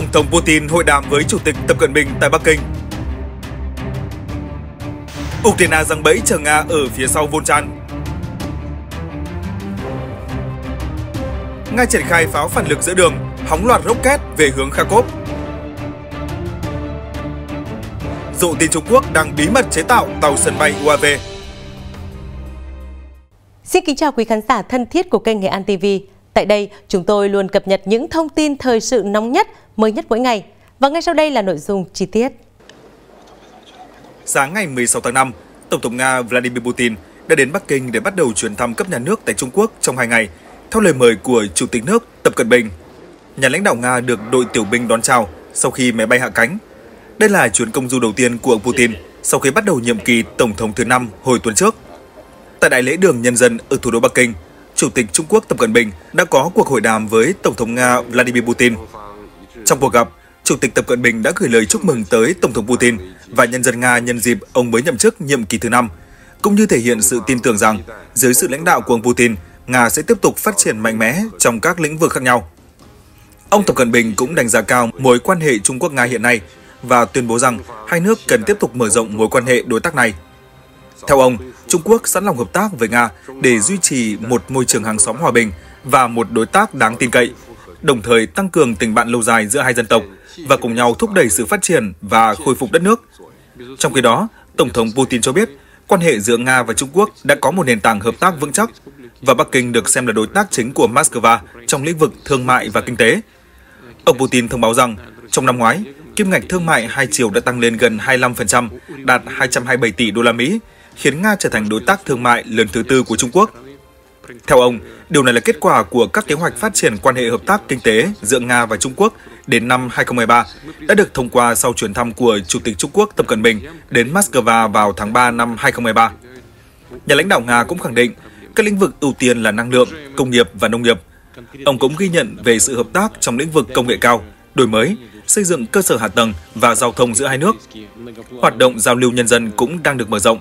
Tổng thống Putin hội đàm với Chủ tịch Tập Cận Bình tại Bắc Kinh. Ukraine giăng bẫy chờ Nga ở phía sau Volchan. Nga triển khai pháo phản lực giữa đường, hóng loạt rocket về hướng Kharkov. Dụ tin Trung Quốc đang bí mật chế tạo tàu sân bay UAV. Xin kính chào quý khán giả thân thiết của kênh Nghệ An TV. Tại đây, chúng tôi luôn cập nhật những thông tin thời sự nóng nhất, mới nhất mỗi ngày. Và ngay sau đây là nội dung chi tiết. Sáng ngày 16 tháng 5, Tổng thống Nga Vladimir Putin đã đến Bắc Kinh để bắt đầu chuyến thăm cấp nhà nước tại Trung Quốc trong hai ngày, theo lời mời của Chủ tịch nước Tập Cận Bình. Nhà lãnh đạo Nga được đội tiểu binh đón chào sau khi máy bay hạ cánh. Đây là chuyến công du đầu tiên của ông Putin sau khi bắt đầu nhiệm kỳ Tổng thống thứ năm hồi tuần trước. Tại Đại lễ đường Nhân dân ở thủ đô Bắc Kinh, Chủ tịch Trung Quốc Tập Cận Bình đã có cuộc hội đàm với Tổng thống Nga Vladimir Putin. Trong cuộc gặp, Chủ tịch Tập Cận Bình đã gửi lời chúc mừng tới Tổng thống Putin và nhân dân Nga nhân dịp ông mới nhậm chức nhiệm kỳ thứ năm, cũng như thể hiện sự tin tưởng rằng dưới sự lãnh đạo của ông Putin, Nga sẽ tiếp tục phát triển mạnh mẽ trong các lĩnh vực khác nhau. Ông Tập Cận Bình cũng đánh giá cao mối quan hệ Trung Quốc-Nga hiện nay và tuyên bố rằng hai nước cần tiếp tục mở rộng mối quan hệ đối tác này. Theo ông, Trung Quốc sẵn lòng hợp tác với Nga để duy trì một môi trường hàng xóm hòa bình và một đối tác đáng tin cậy, đồng thời tăng cường tình bạn lâu dài giữa hai dân tộc và cùng nhau thúc đẩy sự phát triển và khôi phục đất nước. Trong khi đó, Tổng thống Putin cho biết quan hệ giữa Nga và Trung Quốc đã có một nền tảng hợp tác vững chắc và Bắc Kinh được xem là đối tác chính của Moscow trong lĩnh vực thương mại và kinh tế. Ông Putin thông báo rằng trong năm ngoái, kim ngạch thương mại hai chiều đã tăng lên gần 25%, đạt 227 tỷ đô la Mỹ, khiến Nga trở thành đối tác thương mại lần thứ tư của Trung Quốc. Theo ông, điều này là kết quả của các kế hoạch phát triển quan hệ hợp tác kinh tế giữa Nga và Trung Quốc đến năm 2013 đã được thông qua sau chuyến thăm của Chủ tịch Trung Quốc Tập Cận Bình đến Moscow vào tháng 3 năm 2013. Nhà lãnh đạo Nga cũng khẳng định các lĩnh vực ưu tiên là năng lượng, công nghiệp và nông nghiệp. Ông cũng ghi nhận về sự hợp tác trong lĩnh vực công nghệ cao, đổi mới, xây dựng cơ sở hạ tầng và giao thông giữa hai nước. Hoạt động giao lưu nhân dân cũng đang được mở rộng,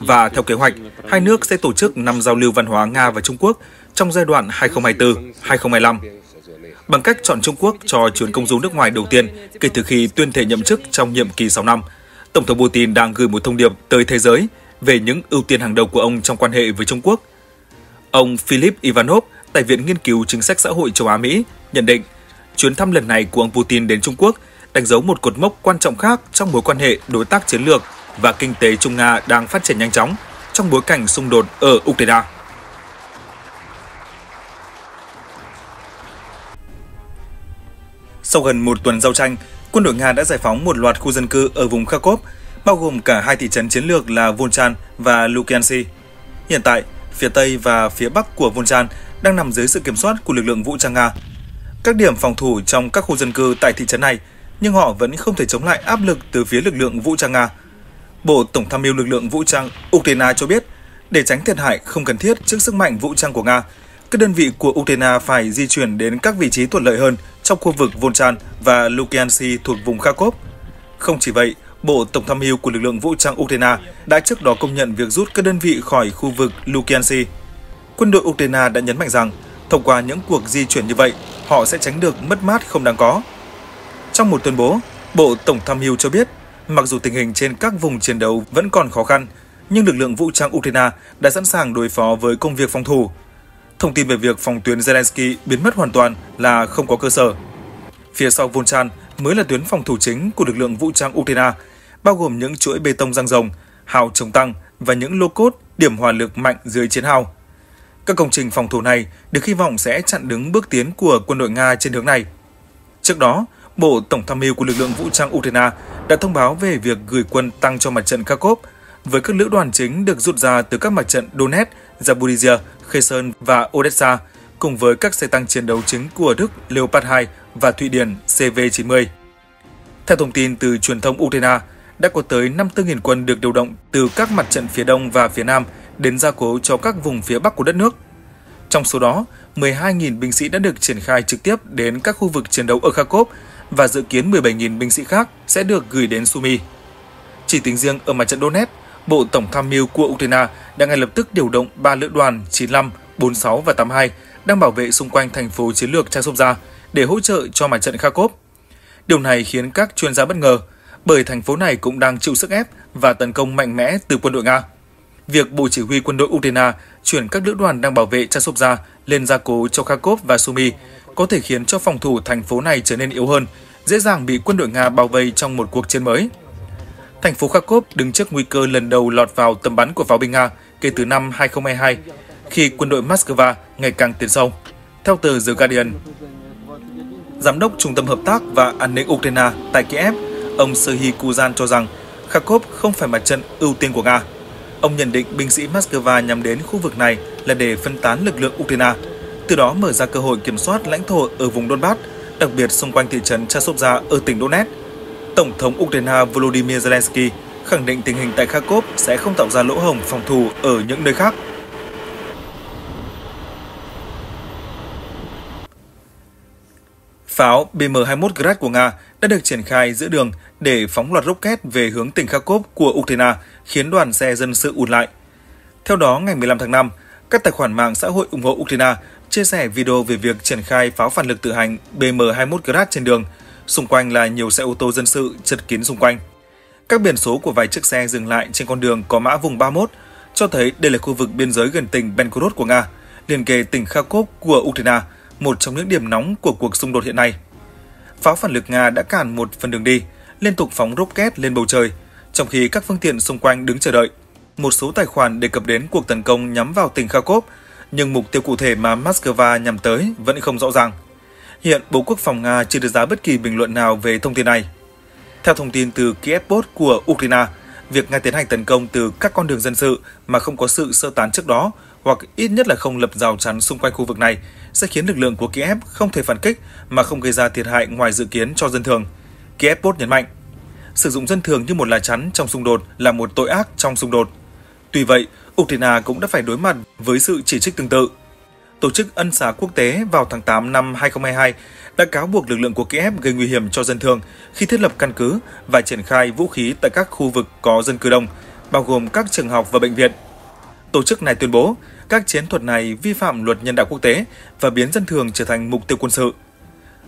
và theo kế hoạch, hai nước sẽ tổ chức năm giao lưu văn hóa Nga và Trung Quốc trong giai đoạn 2024-2025 bằng cách chọn Trung Quốc cho chuyến công du nước ngoài đầu tiên kể từ khi tuyên thệ nhậm chức trong nhiệm kỳ 6 năm. Tổng thống Putin đang gửi một thông điệp tới thế giới về những ưu tiên hàng đầu của ông trong quan hệ với Trung Quốc. Ông Philip Ivanov tại Viện Nghiên cứu Chính sách Xã hội châu Á-Mỹ nhận định chuyến thăm lần này của ông Putin đến Trung Quốc đánh dấu một cột mốc quan trọng khác trong mối quan hệ đối tác chiến lược và kinh tế Trung Nga đang phát triển nhanh chóng trong bối cảnh xung đột ở Ukraine. Sau gần một tuần giao tranh, quân đội Nga đã giải phóng một loạt khu dân cư ở vùng Kharkov, bao gồm cả hai thị trấn chiến lược là Volchan và Lukiansi. Hiện tại, phía Tây và phía Bắc của Volchan đang nằm dưới sự kiểm soát của lực lượng vũ trang Nga. Các điểm phòng thủ trong các khu dân cư tại thị trấn này, nhưng họ vẫn không thể chống lại áp lực từ phía lực lượng vũ trang Nga. Bộ Tổng tham mưu lực lượng vũ trang Ukraine cho biết, để tránh thiệt hại không cần thiết trước sức mạnh vũ trang của Nga, các đơn vị của Ukraine phải di chuyển đến các vị trí thuận lợi hơn trong khu vực Volchan và Lukiansi thuộc vùng Kharkov. Không chỉ vậy, Bộ Tổng tham mưu của lực lượng vũ trang Ukraine đã trước đó công nhận việc rút các đơn vị khỏi khu vực Lukiansi. Quân đội Ukraine đã nhấn mạnh rằng, thông qua những cuộc di chuyển như vậy, họ sẽ tránh được mất mát không đáng có. Trong một tuyên bố, Bộ Tổng tham mưu cho biết Mặc dù tình hình trên các vùng chiến đấu vẫn còn khó khăn, nhưng lực lượng vũ trang Ukraine đã sẵn sàng đối phó với công việc phòng thủ. Thông tin về việc phòng tuyến Zelensky biến mất hoàn toàn là không có cơ sở. Phía sau Volchan mới là tuyến phòng thủ chính của lực lượng vũ trang Ukraine, bao gồm những chuỗi bê tông răng rồng, hào chống tăng và những lô cốt điểm hỏa lực mạnh dưới chiến hào. Các công trình phòng thủ này được hy vọng sẽ chặn đứng bước tiến của quân đội Nga trên hướng này. Trước đó, Bộ Tổng tham mưu của lực lượng vũ trang Ukraine đã thông báo về việc gửi quân tăng cho mặt trận Kharkov với các lữ đoàn chính được rút ra từ các mặt trận Donetsk, Zaporizhia, Kherson và Odessa cùng với các xe tăng chiến đấu chính của Đức Leopard 2 và Thụy Điển CV-90. Theo thông tin từ truyền thông Ukraine, đã có tới 54.000 quân được điều động từ các mặt trận phía đông và phía nam đến gia cố cho các vùng phía bắc của đất nước. Trong số đó, 12.000 binh sĩ đã được triển khai trực tiếp đến các khu vực chiến đấu ở Kharkov và dự kiến 17.000 binh sĩ khác sẽ được gửi đến Sumy. Chỉ tính riêng ở mặt trận Donetsk, Bộ Tổng tham mưu của Ukraine đã ngay lập tức điều động 3 lữ đoàn 95, 46 và 82 đang bảo vệ xung quanh thành phố chiến lược Chasovia để hỗ trợ cho mặt trận Kharkov. Điều này khiến các chuyên gia bất ngờ, bởi thành phố này cũng đang chịu sức ép và tấn công mạnh mẽ từ quân đội Nga. Việc Bộ Chỉ huy quân đội Ukraine chuyển các lữ đoàn đang bảo vệ Chasovia lên gia cố cho Kharkov và Sumy có thể khiến cho phòng thủ thành phố này trở nên yếu hơn, dễ dàng bị quân đội Nga bao vây trong một cuộc chiến mới. Thành phố Kharkov đứng trước nguy cơ lần đầu lọt vào tầm bắn của pháo binh Nga kể từ năm 2022, khi quân đội Moscow ngày càng tiến sâu. Theo tờ The Guardian, Giám đốc Trung tâm Hợp tác và An ninh Ukraine tại Kiev, ông Serhiy Kuzan cho rằng Kharkov không phải mặt trận ưu tiên của Nga. Ông nhận định binh sĩ Moscow nhắm đến khu vực này là để phân tán lực lượng Ukraine, từ đó mở ra cơ hội kiểm soát lãnh thổ ở vùng Donbass, đặc biệt xung quanh thị trấn Chasovia ở tỉnh Donetsk. Tổng thống Ukraine Volodymyr Zelensky khẳng định tình hình tại Kharkov sẽ không tạo ra lỗ hổng phòng thủ ở những nơi khác. Pháo BM-21 Grad của Nga đã được triển khai giữa đường để phóng loạt rocket về hướng tỉnh Kharkov của Ukraine, khiến đoàn xe dân sự ùn lại. Theo đó, ngày 15 tháng 5, các tài khoản mạng xã hội ủng hộ Ukraine chia sẻ video về việc triển khai pháo phản lực tự hành BM-21 Grad trên đường. Xung quanh là nhiều xe ô tô dân sự chật kín xung quanh. Các biển số của vài chiếc xe dừng lại trên con đường có mã vùng 31 cho thấy đây là khu vực biên giới gần tỉnh Belgorod của Nga, liền kề tỉnh Kharkov của Ukraine, một trong những điểm nóng của cuộc xung đột hiện nay. Pháo phản lực Nga đã cản một phần đường đi, liên tục phóng rocket lên bầu trời, trong khi các phương tiện xung quanh đứng chờ đợi. Một số tài khoản đề cập đến cuộc tấn công nhắm vào tỉnh Kharkov, nhưng mục tiêu cụ thể mà Moscow nhằm tới vẫn không rõ ràng. Hiện Bộ Quốc phòng Nga chưa đưa ra bất kỳ bình luận nào về thông tin này. Theo thông tin từ Kiev Post của Ukraine, việc Nga tiến hành tấn công từ các con đường dân sự mà không có sự sơ tán trước đó hoặc ít nhất là không lập rào chắn xung quanh khu vực này sẽ khiến lực lượng của Kiev không thể phản kích mà không gây ra thiệt hại ngoài dự kiến cho dân thường. Kiev Post nhấn mạnh, sử dụng dân thường như một lá chắn trong xung đột là một tội ác trong xung đột. Tuy vậy, Ukraine cũng đã phải đối mặt với sự chỉ trích tương tự. Tổ chức Ân xá Quốc tế vào tháng 8 năm 2022 đã cáo buộc lực lượng của Kiev gây nguy hiểm cho dân thường khi thiết lập căn cứ và triển khai vũ khí tại các khu vực có dân cư đông, bao gồm các trường học và bệnh viện. Tổ chức này tuyên bố các chiến thuật này vi phạm luật nhân đạo quốc tế và biến dân thường trở thành mục tiêu quân sự.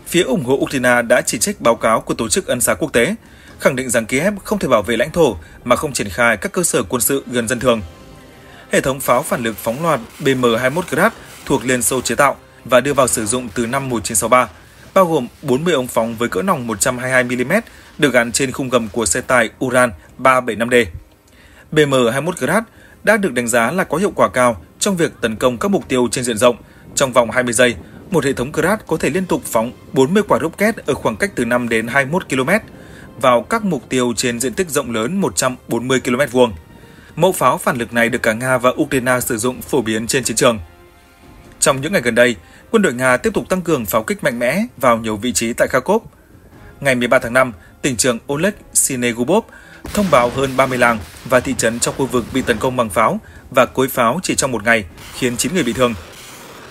Phía ủng hộ Ukraine đã chỉ trích báo cáo của Tổ chức Ân xá Quốc tế, khẳng định rằng Kiev không thể bảo vệ lãnh thổ mà không triển khai các cơ sở quân sự gần dân thường. Hệ thống pháo phản lực phóng loạt BM-21 Grad thuộc Liên Xô chế tạo và đưa vào sử dụng từ năm 1963 bao gồm 40 ống phóng với cỡ nòng 122mm được gắn trên khung gầm của xe tải Uran 375D. BM-21 Grad đã được đánh giá là có hiệu quả cao trong việc tấn công các mục tiêu trên diện rộng. Trong vòng 20 giây, một hệ thống Grad có thể liên tục phóng 40 quả rocket ở khoảng cách từ 5 đến 21 km vào các mục tiêu trên diện tích rộng lớn 140 km vuông. Mẫu pháo phản lực này được cả Nga và Ukraine sử dụng phổ biến trên chiến trường. Trong những ngày gần đây, quân đội Nga tiếp tục tăng cường pháo kích mạnh mẽ vào nhiều vị trí tại Kharkov. Ngày 13 tháng 5, tỉnh trưởng Oleg Sinegubov thông báo hơn 30 làng và thị trấn trong khu vực bị tấn công bằng pháo và cối pháo chỉ trong một ngày, khiến 9 người bị thương.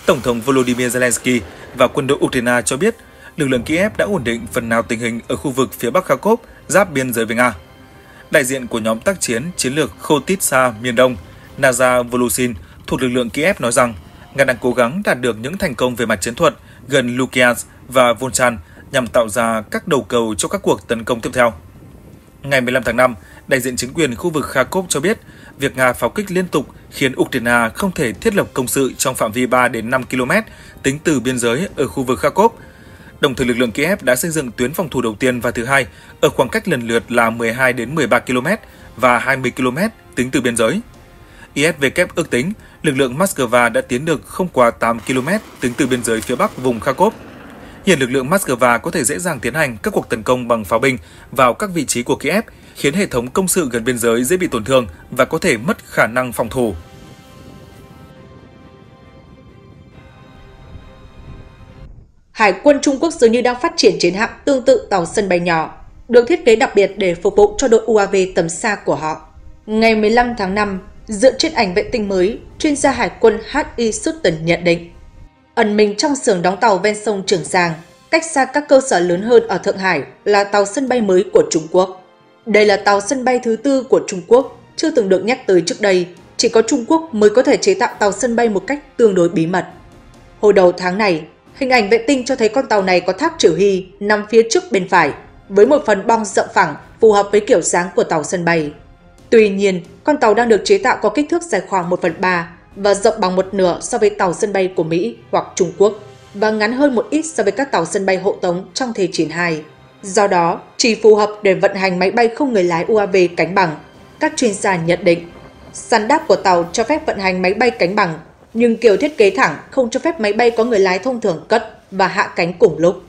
Tổng thống Volodymyr Zelensky và quân đội Ukraine cho biết lực lượng Kiev đã ổn định phần nào tình hình ở khu vực phía bắc Kharkov giáp biên giới với Nga. Đại diện của nhóm tác chiến chiến lược Khotitsa miền Đông, Naza Volusin thuộc lực lượng Kiev nói rằng Nga đang cố gắng đạt được những thành công về mặt chiến thuật gần Lukiansk và Volchan nhằm tạo ra các đầu cầu cho các cuộc tấn công tiếp theo. Ngày 15 tháng 5, đại diện chính quyền khu vực Kharkov cho biết việc Nga pháo kích liên tục khiến Ukraine không thể thiết lập công sự trong phạm vi 3 đến 5 km tính từ biên giới ở khu vực Kharkov. Đồng thời lực lượng Kiev đã xây dựng tuyến phòng thủ đầu tiên và thứ hai ở khoảng cách lần lượt là 12 đến 13 km và 20 km tính từ biên giới. ISW ước tính lực lượng Moscow đã tiến được không quá 8 km tính từ biên giới phía bắc vùng Kharkov. Hiện lực lượng Moscow có thể dễ dàng tiến hành các cuộc tấn công bằng pháo binh vào các vị trí của Kiev, khiến hệ thống công sự gần biên giới dễ bị tổn thương và có thể mất khả năng phòng thủ. Hải quân Trung Quốc dường như đang phát triển chiến hạm tương tự tàu sân bay nhỏ, được thiết kế đặc biệt để phục vụ cho đội UAV tầm xa của họ. Ngày 15 tháng 5, Dựa trên ảnh vệ tinh mới, chuyên gia hải quân H.I. Sutton nhận định. Ẩn mình trong xưởng đóng tàu ven sông Trường Giang, cách xa các cơ sở lớn hơn ở Thượng Hải là tàu sân bay mới của Trung Quốc. Đây là tàu sân bay thứ tư của Trung Quốc, chưa từng được nhắc tới trước đây. Chỉ có Trung Quốc mới có thể chế tạo tàu sân bay một cách tương đối bí mật. Hồi đầu tháng này, Hình ảnh vệ tinh cho thấy con tàu này có tháp chỉ huy nằm phía trước bên phải, với một phần bong rộng phẳng phù hợp với kiểu dáng của tàu sân bay. Tuy nhiên, con tàu đang được chế tạo có kích thước dài khoảng 1 phần 3 và rộng bằng một nửa so với tàu sân bay của Mỹ hoặc Trung Quốc và ngắn hơn một ít so với các tàu sân bay hộ tống trong Thế chiến 2. Do đó, chỉ phù hợp để vận hành máy bay không người lái UAV cánh bằng. Các chuyên gia nhận định, sàn đáp của tàu cho phép vận hành máy bay cánh bằng, nhưng kiểu thiết kế thẳng không cho phép máy bay có người lái thông thường cất và hạ cánh cùng lúc.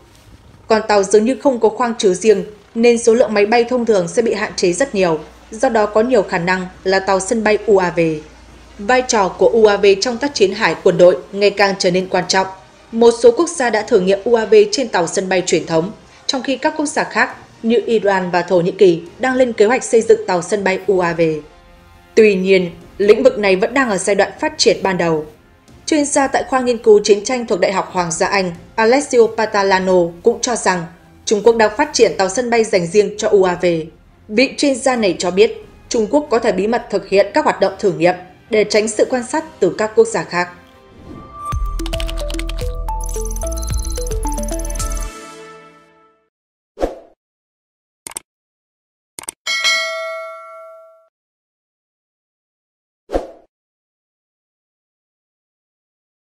Còn tàu dường như không có khoang chứa riêng, nên số lượng máy bay thông thường sẽ bị hạn chế rất nhiều, do đó có nhiều khả năng là tàu sân bay UAV. Vai trò của UAV trong tác chiến hải quân đội ngày càng trở nên quan trọng. Một số quốc gia đã thử nghiệm UAV trên tàu sân bay truyền thống, trong khi các quốc gia khác như Iran và Thổ Nhĩ Kỳ đang lên kế hoạch xây dựng tàu sân bay UAV. Tuy nhiên, lĩnh vực này vẫn đang ở giai đoạn phát triển ban đầu. Chuyên gia tại khoa nghiên cứu chiến tranh thuộc Đại học Hoàng gia Anh Alessio Patalano cũng cho rằng Trung Quốc đang phát triển tàu sân bay dành riêng cho UAV. Vị chuyên gia này cho biết Trung Quốc có thể bí mật thực hiện các hoạt động thử nghiệm để tránh sự quan sát từ các quốc gia khác.